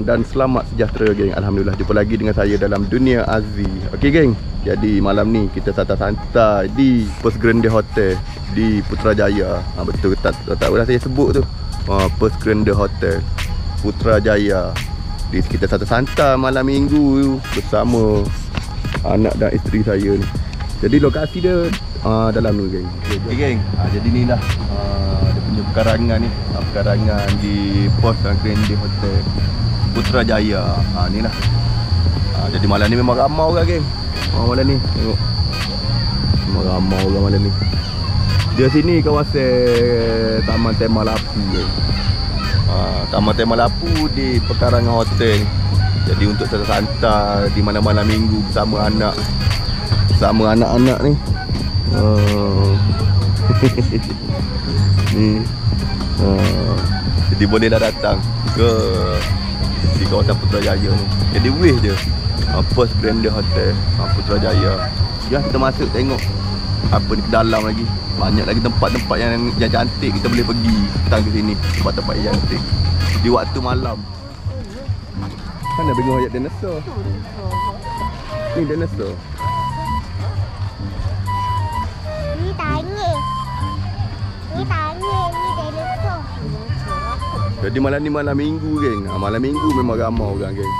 Dan selamat sejahtera geng. Alhamdulillah jumpa lagi dengan saya dalam dunia Aziz. Okey geng. Jadi malam ni kita santai-santai di First Grande Hotel Di Putrajaya. Ha, Betul tak, tak tahu lah saya sebut tu. Ha, First Grande Hotel Putrajaya. Di kita santai-santai malam minggu Bersama anak dan isteri saya ni. Jadi lokasi dia uh, dalam ni geng. Okey geng. Ha, Jadi ni lah Dia punya pekarangan ni. Uh, Pekarangan di Pos Grande Hotel Putrajaya. Ha, Ni lah. Ha, Jadi malam ni memang ramai orang geng. Oh, Malam ni. Tengok. Memang ramai orang malam ni. Dia sini kawasan Taman Tema Lapu geng. Ha, Taman Tema Lapu di pekarangan hotel. Jadi untuk santai-santai Di mana-mana minggu bersama anak. Bersama anak-anak ni. Oh. ni. Oh. Jadi boleh dah datang ke di kawasan Putrajaya ni. Jadi weh je. Apa Grand Hotel Putrajaya. Ya kita masuk tengok apa ni ke dalam lagi. Banyak lagi tempat-tempat yang yang cantik kita boleh pergi datang ke sini. Tempat-tempat yang cantik. Di waktu malam. Mana bagi ayat dinosaur? Ni dinosaur. Ni tanya. Ni tanya. Jadi malam ni malam minggu geng. Ha, malam minggu memang ramai orang geng.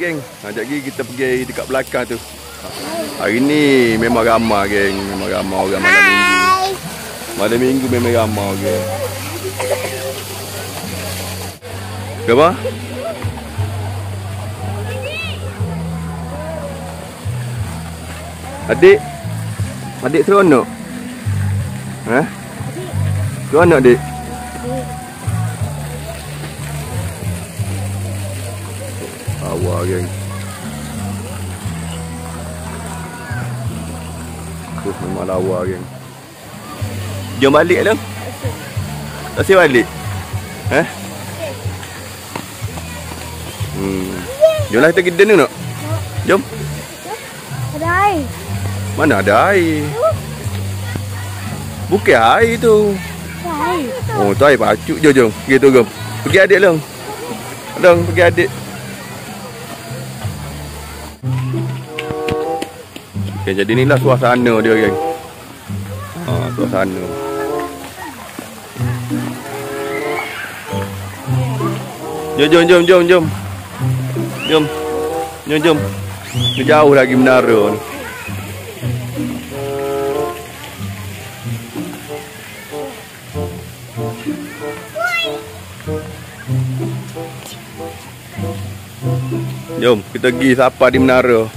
Geng, ajak lagi kita pergi dekat belakang tu. Hari ni memang ramai geng, memang ramai orang malam minggu. Malam minggu memang ramai geng. Kenapa? Adik? Adik seronok? Ha? Seronok adik? Geng. Tu memang lawa geng. Jom balik lah. Tak siap balik? Eh? Hmm. Jomlah kita dinner nak? Jom. Ada air. Mana ada air? Bukan air tu. Air. Oh, tu air pacuk. Jom, jom. Pergi tu, jom. Pergi adik lang. Lang, pergi adik. Okay, jadi inilah suasana dia, geng. Ha, suasana. Jom, jom, jom, jom, jom. Jom. Jom, jom. Ni jauh lagi menara ni. Jom, kita pergi sapa di menara.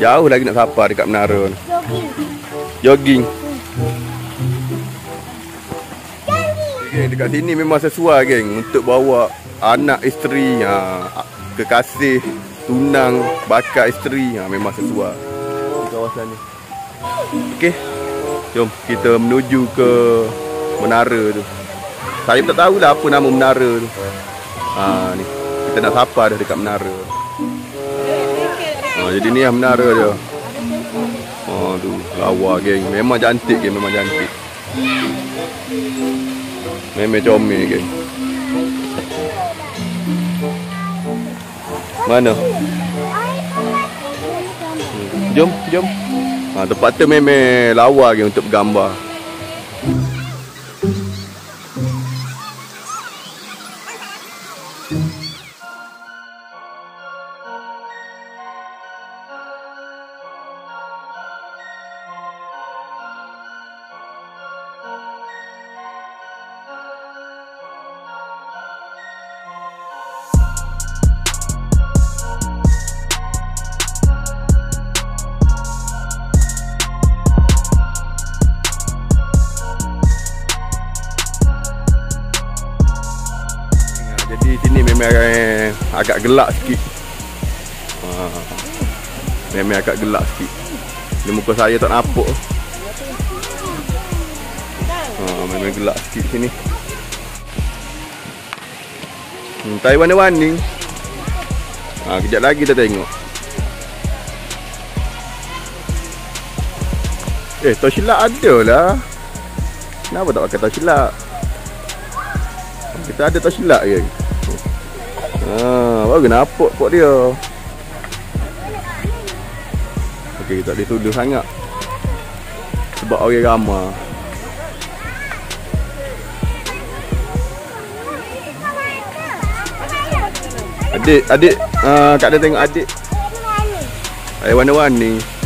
Jauh lagi nak sapa dekat menara ni. Jogging. Jogging. Geng, dekat sini memang sesuai geng untuk bawa anak isteri ha, ke kekasih, tunang, bakal isteri ha, memang sesuai di kawasan ni. Okey. Jom kita menuju ke menara tu. Saya tak tahulah apa nama menara tu. Ha ni. Kita nak sapa dah dekat menara. Jadi ni lah menara dia. Oh tu lawa geng. Memang cantik geng, memang cantik. Memang comel geng. Mana? Jom, jom. Ha, tempat tu memang lawa ke untuk bergambar. Agak gelap sikit. Ha, memang agak gelap sikit. Ni muka saya tak nampak. Ha, memang gelap sikit sini. Hmm, tai warna-warni. Ha, kejap lagi kita tengok. Eh, torchlight ada lah. Kenapa tak pakai torchlight? Kita ada torchlight ke? Ha, baru nampak pok dia. Okey, tak boleh tuduh sangat. Sebab orang ramai. Adik, adik, uh, Kak dia tengok adik. Air warna-warni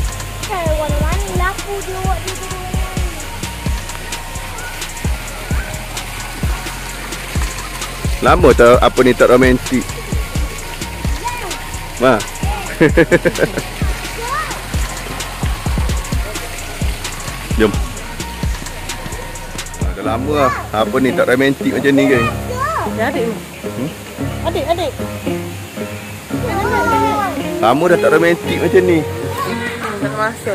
Lama tak apa ni tak romantik. Ma. Jom. Ha, dah lama lah. Apa ni tak romantik macam ni geng. Ya, adik. Hmm? Adik, adik. Lama dah tak romantik macam ni. Tak masa.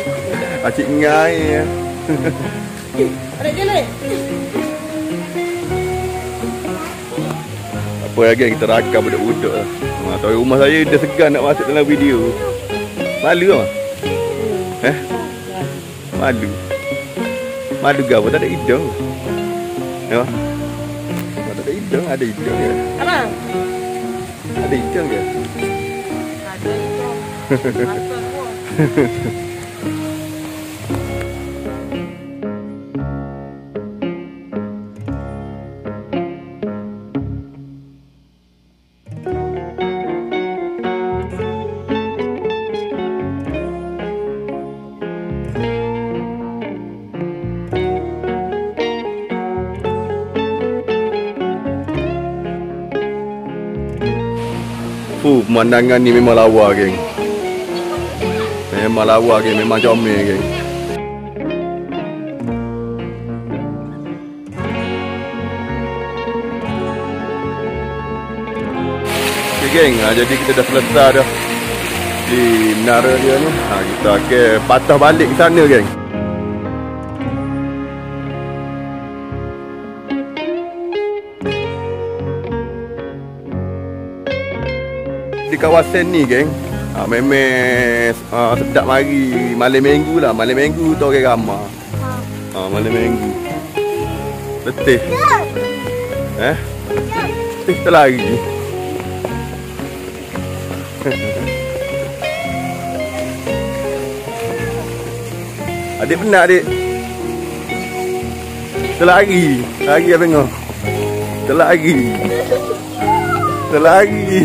Acik ngai ya. adik jelek. Apa lagi kita rakam budak-budak lah. Ha, tahu rumah saya dia segan nak masuk dalam video. Malu lah. Eh? Malu. Malu ke apa? Tak ada hidung. Ya. Tak ada hidung, ada hidung ke? Abang. Ada hidung ke? Ada itu. Masa pemandangan ni memang lawa geng. Memang lawa geng, memang comel geng. Okay geng, ha, jadi kita dah selesai dah di menara dia ni. Ha, kita akan patah balik ke sana geng. Kawasan ni geng. Ha, Memang ha, sedap mari. Malam minggu lah. Malam minggu tu orang ramai. Ha, Malam minggu. Letih. Eh? Letih terlari Adik penat adik. Terlari Lari. Apa tengok Terlari Terlari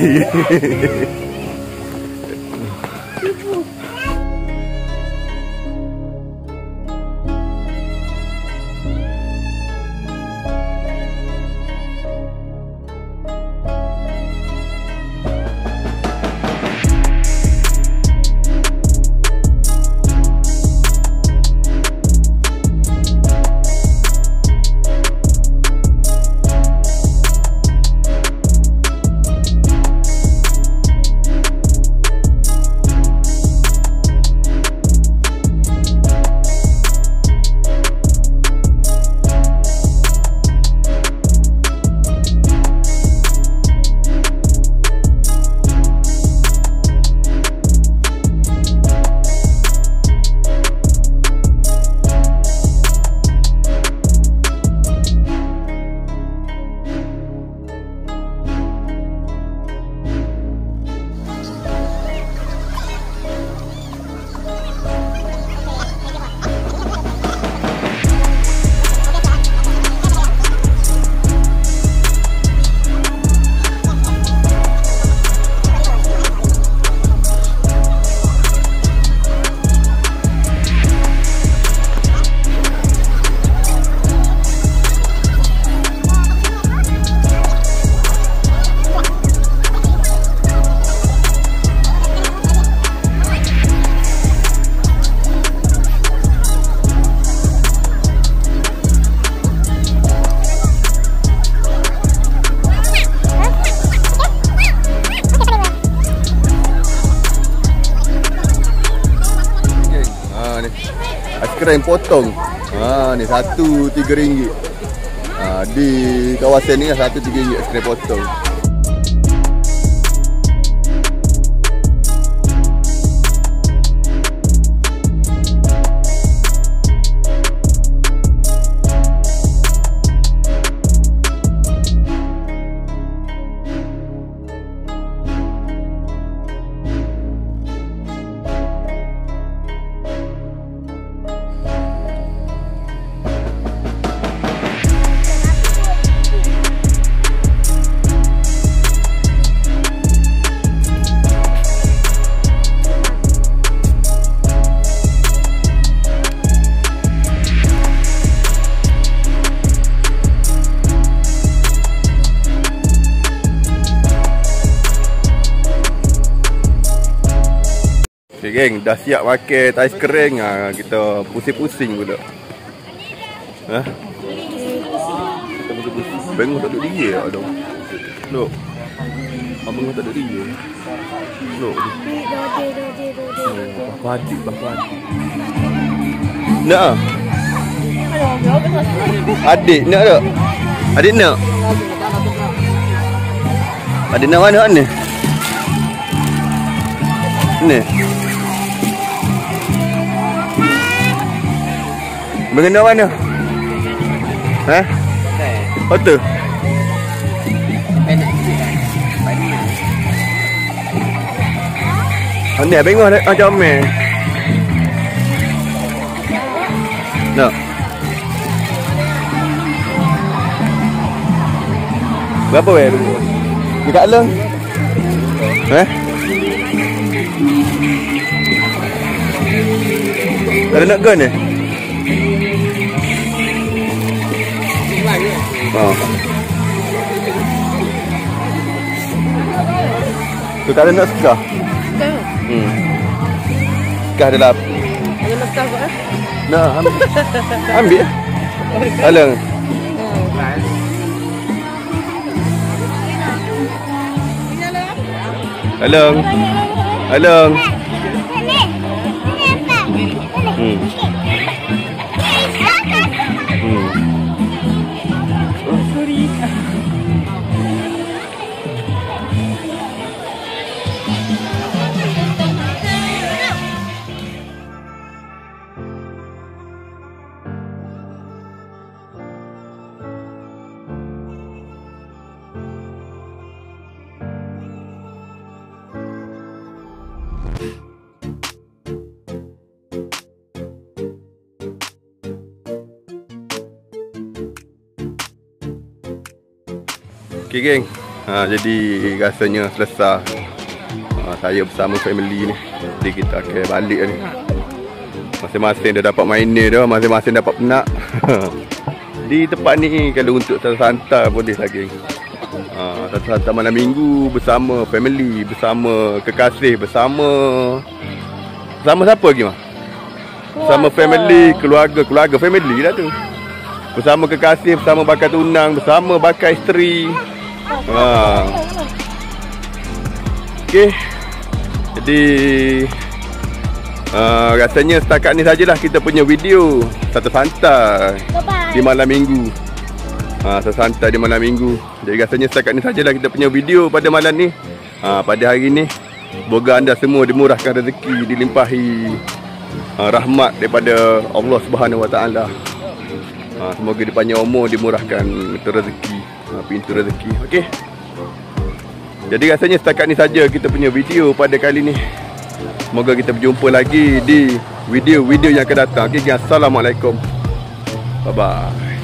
krem potong. Ha ni satu tiga ringgit. Ha, di kawasan ni lah, satu tiga ringgit krim potong. Geng, dah siap pakai tais kering ha, kita pusing-pusing pula. Ha? Pusing-pusing. Bengong tak duduk dia lah dong. Look. Abang tak duduk dia. Look. Bapak adik, bapak adik. Nak ah? Adik nak tak? Adik nak? Adik nak mana ni? Ni. Mengenal mana? Ha? Hotel? Oh, ni bengong dah macam me. Nak. Berapa weh dulu? Dekat long. Eh? Tak ada nak gun eh? Tu tak ada nak sekah? Kan? Hmm. Sekah dalam Ada nak tahu kan? Nah, ambil. ambil. Alang. Alang. Alang. Okay geng. Ha, Jadi rasanya selesai. Ha, Saya bersama family ni. Jadi kita akan balik ni. Masing-masing dah dapat main dah Masing-masing dapat penak Di tempat ni Kalau untuk santai-santai boleh lah geng ha, Santai-santai malam minggu Bersama family Bersama kekasih Bersama Bersama siapa lagi mah? Bersama family Keluarga Keluarga family lah tu Bersama kekasih Bersama bakal tunang Bersama bakal isteri Ha. Okey. Jadi uh, rasanya setakat ni sajalah kita punya video santai-santai Bye-bye. di malam minggu. Ha, santai di malam minggu. Jadi rasanya setakat ni sajalah kita punya video pada malam ni. Ha, pada hari ni semoga anda semua dimurahkan rezeki, dilimpahi uh, rahmat daripada Allah Subhanahu Wa Taala. Ha, semoga dipanjang umur dimurahkan rezeki. Ha, pintu rezeki. Okey. Jadi rasanya setakat ni saja kita punya video pada kali ni. Semoga kita berjumpa lagi di video-video yang akan datang. Okey, Assalamualaikum. Bye bye.